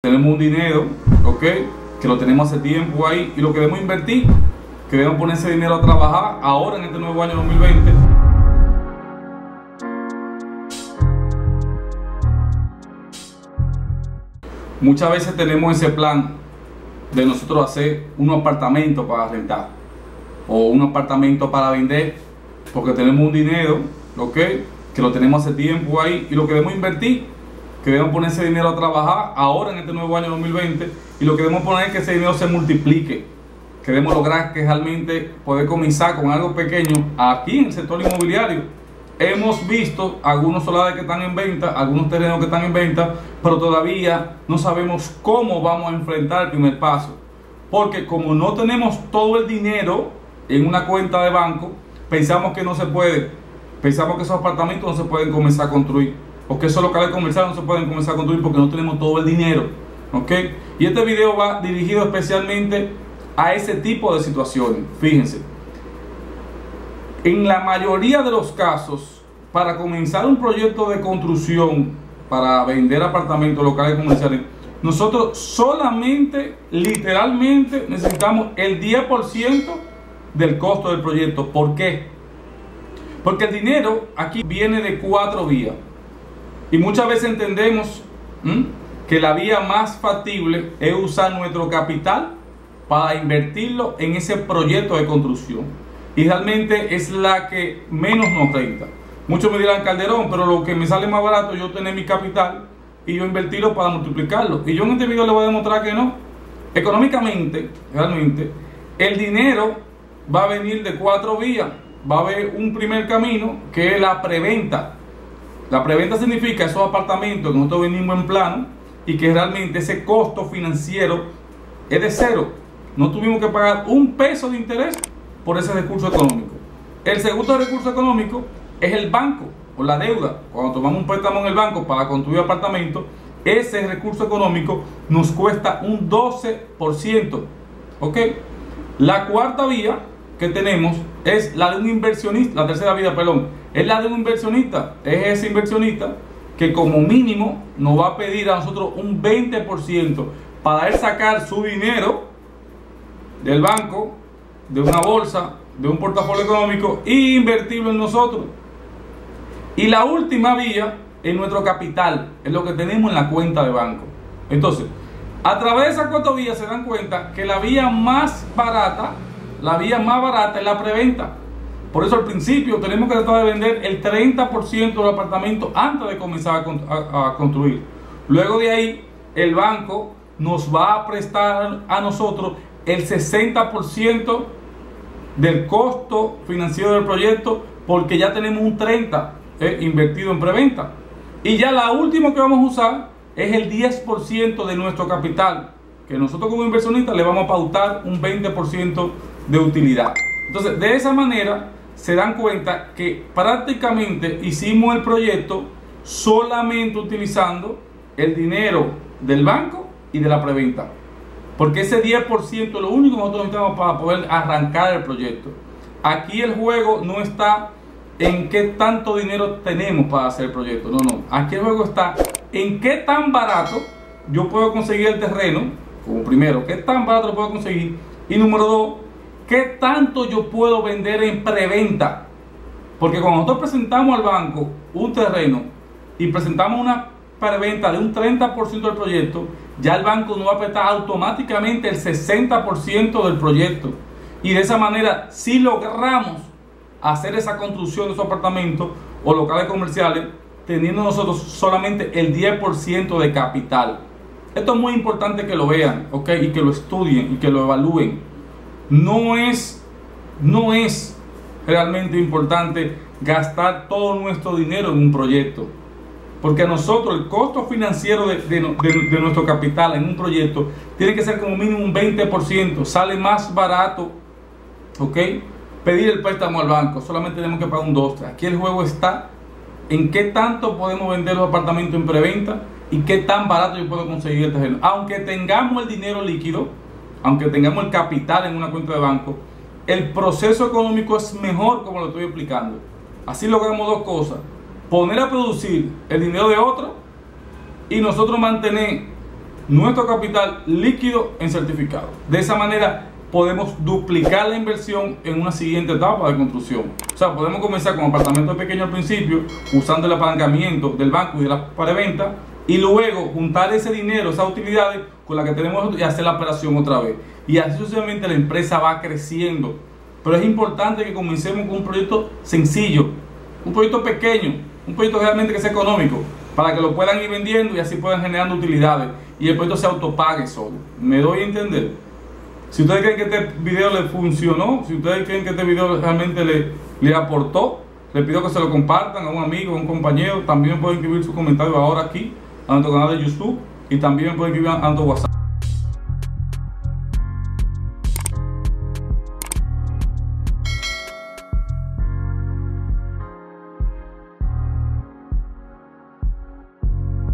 Tenemos un dinero, ¿ok? Que lo tenemos hace tiempo ahí y lo queremos invertir. Queremos poner ese dinero a trabajar ahora en este nuevo año 2020. Muchas veces tenemos ese plan de nosotros hacer un apartamento para rentar o un apartamento para vender porque tenemos un dinero, ¿ok? Que lo tenemos hace tiempo ahí y lo queremos invertir queremos poner ese dinero a trabajar ahora en este nuevo año 2020 y lo que queremos poner es que ese dinero se multiplique. Queremos lograr que realmente poder comenzar con algo pequeño aquí en el sector inmobiliario. Hemos visto algunos solares que están en venta, algunos terrenos que están en venta, pero todavía no sabemos cómo vamos a enfrentar el primer paso. Porque como no tenemos todo el dinero en una cuenta de banco, pensamos que no se puede. Pensamos que esos apartamentos no se pueden comenzar a construir o que esos locales comerciales no se pueden comenzar a construir porque no tenemos todo el dinero. ¿Ok? Y este video va dirigido especialmente a ese tipo de situaciones. Fíjense. En la mayoría de los casos, para comenzar un proyecto de construcción para vender apartamentos locales comerciales, nosotros solamente, literalmente, necesitamos el 10% del costo del proyecto. ¿Por qué? Porque el dinero aquí viene de cuatro vías. Y muchas veces entendemos que la vía más factible es usar nuestro capital para invertirlo en ese proyecto de construcción. Y realmente es la que menos nos renta. Muchos me dirán Calderón, pero lo que me sale más barato yo tener mi capital y yo invertirlo para multiplicarlo. Y yo en este video le voy a demostrar que no. Económicamente, realmente, el dinero va a venir de cuatro vías. Va a haber un primer camino que es la preventa. La preventa significa esos apartamentos que nosotros venimos en plano y que realmente ese costo financiero es de cero. No tuvimos que pagar un peso de interés por ese recurso económico. El segundo recurso económico es el banco o la deuda. Cuando tomamos un préstamo en el banco para construir apartamentos, ese recurso económico nos cuesta un 12%. ¿Ok? La cuarta vía que tenemos es la de un inversionista, la tercera vía, perdón, es la de un inversionista. Es ese inversionista que como mínimo nos va a pedir a nosotros un 20% para él sacar su dinero del banco, de una bolsa, de un portafolio económico e invertirlo en nosotros. Y la última vía es nuestro capital, es lo que tenemos en la cuenta de banco. Entonces, a través de esa cuatro vías se dan cuenta que la vía más barata, la vía más barata es la preventa. Por eso al principio tenemos que tratar de vender el 30% del apartamento antes de comenzar a, construir. Luego de ahí, el banco nos va a prestar a nosotros el 60% del costo financiero del proyecto porque ya tenemos un 30% eh, invertido en preventa. Y ya la última que vamos a usar es el 10% de nuestro capital, que nosotros como inversionistas le vamos a pautar un 20% de utilidad. Entonces, de esa manera, se dan cuenta que prácticamente hicimos el proyecto solamente utilizando el dinero del banco y de la preventa. Porque ese 10% es lo único que nosotros necesitamos para poder arrancar el proyecto. Aquí el juego no está en qué tanto dinero tenemos para hacer el proyecto. No, no. Aquí el juego está en qué tan barato yo puedo conseguir el terreno. Como primero, qué tan barato lo puedo conseguir. Y número dos, ¿Qué tanto yo puedo vender en preventa? Porque cuando nosotros presentamos al banco un terreno y presentamos una preventa de un 30% del proyecto, ya el banco nos va a prestar automáticamente el 60% del proyecto. Y de esa manera, si logramos hacer esa construcción de esos apartamentos o locales comerciales, teniendo nosotros solamente el 10% de capital. Esto es muy importante que lo vean, ¿ok? Y que lo estudien y que lo evalúen no es, no es realmente importante gastar todo nuestro dinero en un proyecto. Porque a nosotros el costo financiero de, nuestro capital en un proyecto tiene que ser como mínimo un 20%. Sale más barato, ¿ok? Pedir el préstamo al banco. Solamente tenemos que pagar un 2. Aquí el juego está en qué tanto podemos vender los apartamentos en preventa y qué tan barato yo puedo conseguir el terreno. Aunque tengamos el dinero líquido, aunque tengamos el capital en una cuenta de banco, el proceso económico es mejor como lo estoy explicando. Así logramos dos cosas. Poner a producir el dinero de otro y nosotros mantener nuestro capital líquido en certificado. De esa manera podemos duplicar la inversión en una siguiente etapa de construcción. O sea, podemos comenzar con apartamentos pequeños al principio, usando el apalancamiento del banco y de la preventa, y luego juntar ese dinero, esas utilidades con las que tenemos y hacer la operación otra vez. Y así sucesivamente la empresa va creciendo. Pero es importante que comencemos con un proyecto sencillo, un proyecto pequeño, un proyecto realmente que sea económico, para que lo puedan ir vendiendo y así puedan generando utilidades y el proyecto se autopague solo. ¿Me doy a entender? Si ustedes creen que este video les funcionó, si ustedes creen que este video realmente le, le aportó, les pido que se lo compartan a un amigo, a un compañero. También pueden escribir su comentario ahora aquí a nuestro canal de YouTube y también pueden escribir a nuestro WhatsApp.